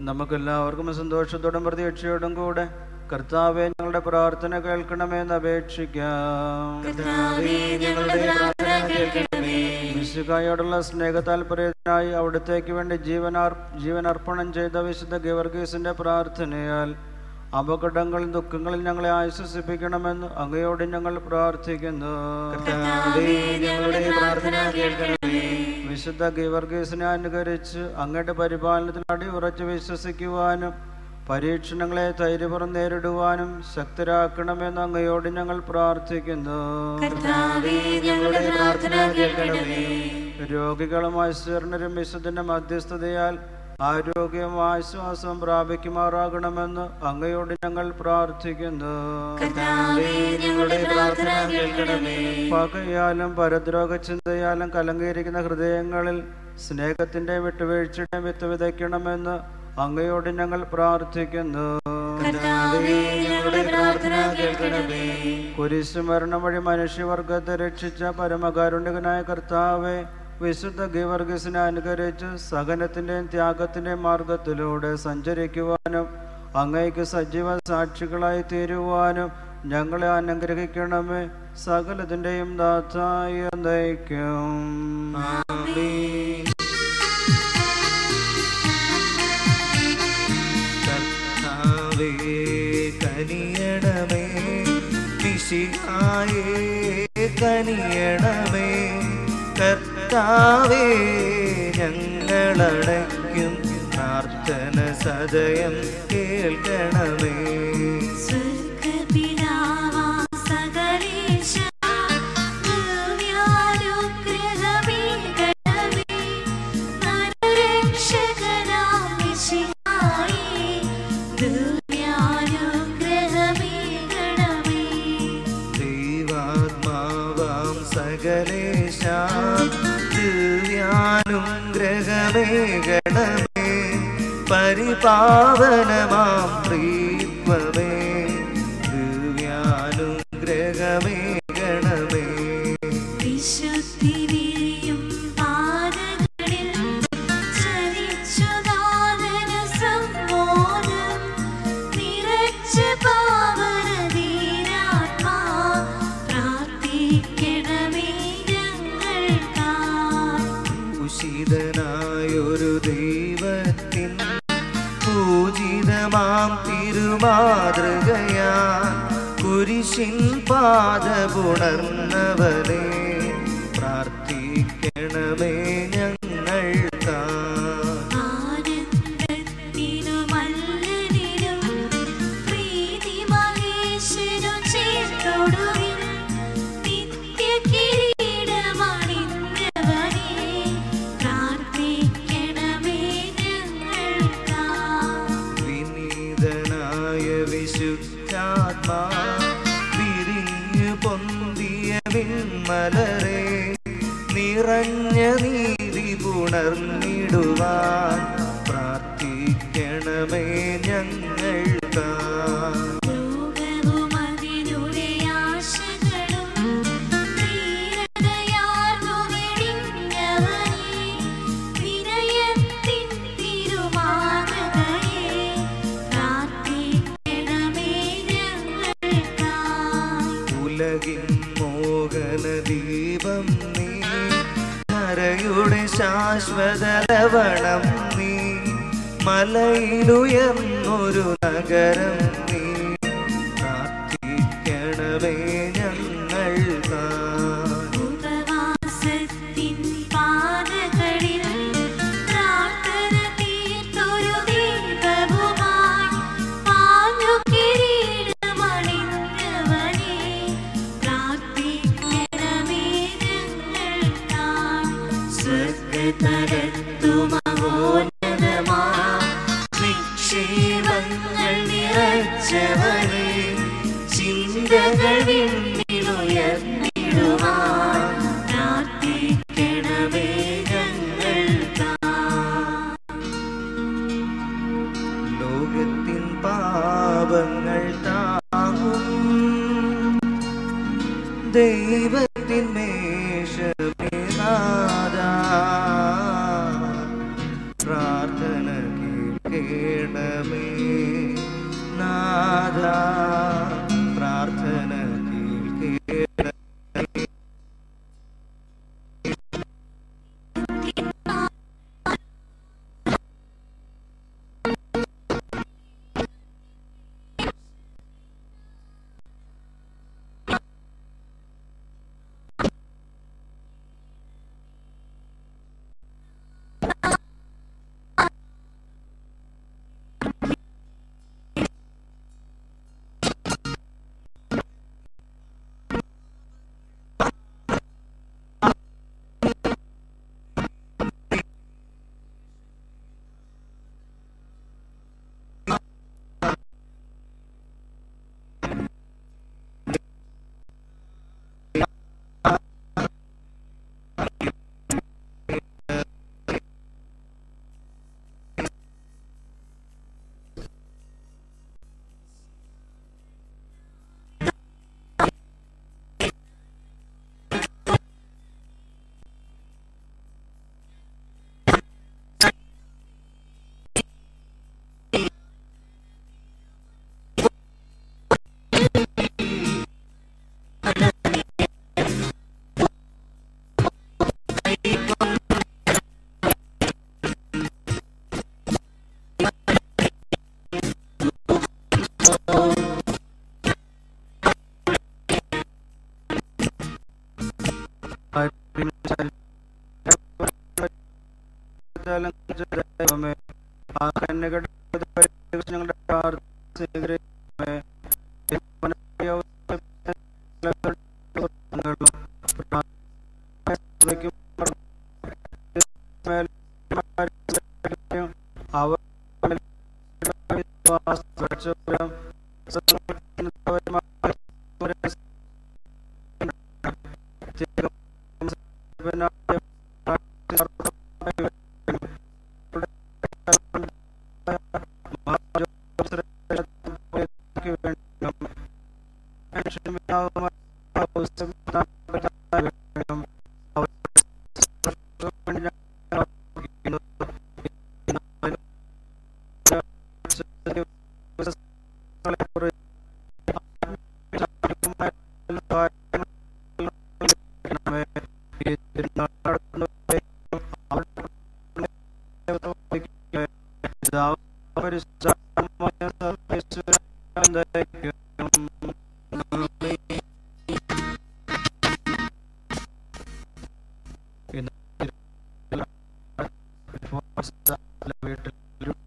നമുക്കെല്ലാവർക്കും സന്തോഷത്തോടും പ്രതീക്ഷയോടും കൂടെ കർത്താവെ ഞങ്ങളുടെ പ്രാർത്ഥന കേൾക്കണമെന്ന് അപേക്ഷിക്കാം. പ്രാർത്ഥന സ്നേഹതാൽപര്യത്തിനായി അവിടത്തേക്ക് വേണ്ടി ജീവനാർ ജീവനർപ്പണം ചെയ്ത വിശുദ്ധ ഗവർഗീസിന്റെ പ്രാർത്ഥനയാൽ അപകടങ്ങളും ദുഃഖങ്ങളിൽ ഞങ്ങളെ ആശ്വസിപ്പിക്കണമെന്ന് അങ്ങയോട് ഞങ്ങൾ പ്രാർത്ഥിക്കുന്നു. വിശുദ്ധ ഗീവർഗീസിനെ അനുകരിച്ച് അങ്ങയുടെ പരിപാലനത്തിൽ അടിയുറച്ച് വിശ്വസിക്കുവാനും പരീക്ഷണങ്ങളെ ധൈര്യപുറം നേരിടുവാനും ശക്തരാക്കണമെന്ന് അങ്ങയോട് ഞങ്ങൾ പ്രാർത്ഥിക്കുന്നു. രോഗികളും ഐശ്വര്യനും വിശുദ്ധന്റെ മധ്യസ്ഥതയാൽ ആരോഗ്യവും ആശ്വാസവും പ്രാപിക്കുമാറാകണമെന്ന് അങ്ങയോട് ഞങ്ങൾ പ്രാർത്ഥിക്കുന്നു. പകയാലും പരദ്രോഗ ചിന്തയാലും കലങ്ങിയിരിക്കുന്ന ഹൃദയങ്ങളിൽ സ്നേഹത്തിന്റെ വിട്ടുവീഴ്ചയുടെ വിത്ത് വിതയ്ക്കണമെന്ന് അങ്ങയോട് ഞങ്ങൾ പ്രാർത്ഥിക്കുന്നു. കുരിശുമരണം വഴി മനുഷ്യവർഗത്തെ രക്ഷിച്ച പരമകാരുണ്യകനായ കർത്താവെ വിശുദ്ധ ഗീവർഗീസിനെ അനുകരിച്ച് സഹനത്തിന്റെയും ത്യാഗത്തിന്റെയും മാർഗത്തിലൂടെ സഞ്ചരിക്കുവാനും അങ്ങയ്ക്ക് സജീവ സാക്ഷികളായി തീരുവാനും ഞങ്ങളെ അനുഗ്രഹിക്കണമേ. സകലത്തിന്റെയും ദാത്തായി നയിക്കും മിശിഹായേ കനിയണമേ. കർത്താവേ ഞങ്ങളടയ്ക്കും പ്രാർത്ഥന സദയം കേൾക്കണമേ. പരിപാവനമാം പ്രീത്വമേ ദിവ്യാനുഗ്രഹമേ ഗണമേ. വിശുദ്ധി വിരിയും പാതകളിൽ ചരിച്ചു നാദന സമ്മോദം. നിറച്ച പ്രാർത്ഥിക്കണമേ ഞങ്ങൾക്കായി ഉശിതനായൊരു ദൈവത്തിൻ പൂജിതമാം തിരുമാതൃകയാ. കുരിശിൻ പാദപുണർന്നവനെ പ്രാർത്ഥിക്കണമേ ഞങ്ങൾക്കാ തിരുമാതൃകയെ പ്രാർത്ഥിക്കണമേ ഞങ്ങൾക്കായി ഉലകിൻ മോഹന ദീപം നീ ശാശ്വത ലവണം നീ. മലയിലുയർന്നൊരു നഗരം ीरुयत्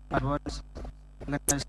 പ്രാർത്ഥിക്കുന്നു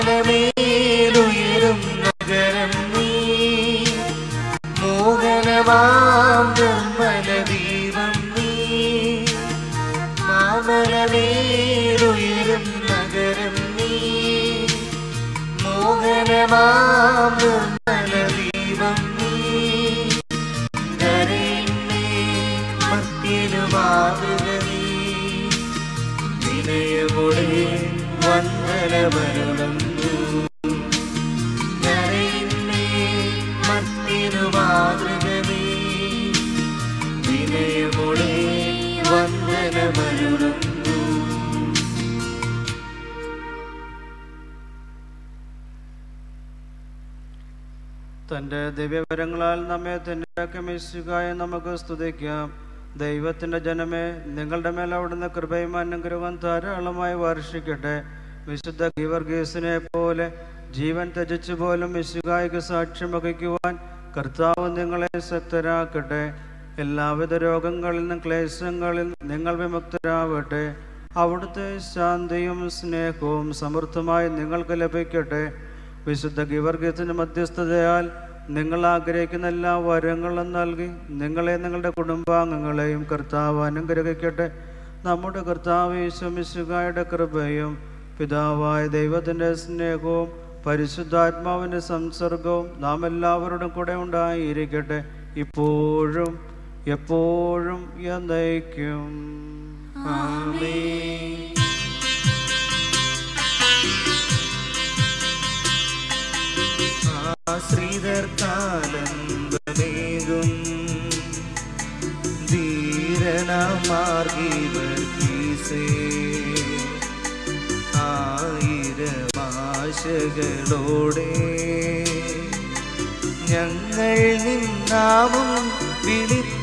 മാമലമേലുയരും നഗരം മോഹനമാം ബ്രഹ്മലദീപം നീ. മാമലമേലുയരും നഗരം മോഹനമാം ബ്രഹ്മലദീപം നീ. കരയിന്മേ മത്തിനു നീ വിനയമുടെ വന്ദനമരുളുന്നു തന്റെ ദിവ്യവരങ്ങളാൽ നമ്മെ തന്നെയാക്കി മിശുകായി നമുക്ക് സ്തുതിക്കാം. ദൈവത്തിന്റെ ജനമേ നിങ്ങളുടെ മേൽ അവിടുന്ന് കൃപയും അനുഗ്രഹവും ധാരാളമായി വർഷിക്കട്ടെ. വിശുദ്ധ ഗീവർഗീസിനെ പോലെ ജീവൻ ത്യജിച്ചു പോലും മിശുകായിക്ക് സാക്ഷ്യം വഹിക്കുവാൻ കർത്താവ് നിങ്ങളെ ശക്തരാക്കട്ടെ എല്ലാവിധ രോഗങ്ങളിൽ നിന്നും ക്ലേശങ്ങളിൽ നിങ്ങൾ വിമുക്തരാവട്ടെ. അവിടുത്തെ ശാന്തിയും സ്നേഹവും സമൃദ്ധമായി നിങ്ങൾക്ക് ലഭിക്കട്ടെ. വിശുദ്ധ ഗിവർഗീയത്തിന്റെ മധ്യസ്ഥതയാൽ നിങ്ങൾ ആഗ്രഹിക്കുന്ന എല്ലാ വരങ്ങളും നൽകി നിങ്ങളെ നിങ്ങളുടെ കുടുംബാംഗങ്ങളെയും കർത്താവ് അനുഗ്രഹിക്കട്ടെ. നമ്മുടെ കർത്താവ് ഈശ്വമിശുഖായുടെ കൃപയും പിതാവായ ദൈവത്തിന്റെ സ്നേഹവും പരിശുദ്ധാത്മാവിന്റെ സംസർഗവും നാം എല്ലാവരോടും കൂടെ ഉണ്ടായിരിക്കട്ടെ. ഇപ്പോഴും എപ്പോഴും എന്നേക്കും. ആമേൻ ആശ്രിതർക്കാലംബമേകും ധീരനമാർഗീവർഗീസേ ആയിരമാശകളോടെ ഞങ്ങൾ നിന്നാവും വിളിപ്പൂ